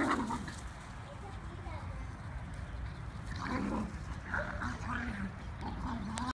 Ha ha ha!